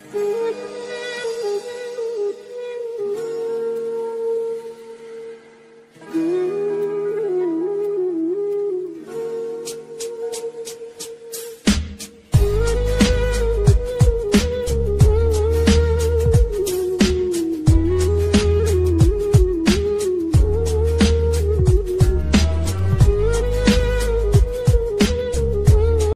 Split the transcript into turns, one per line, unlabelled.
嗯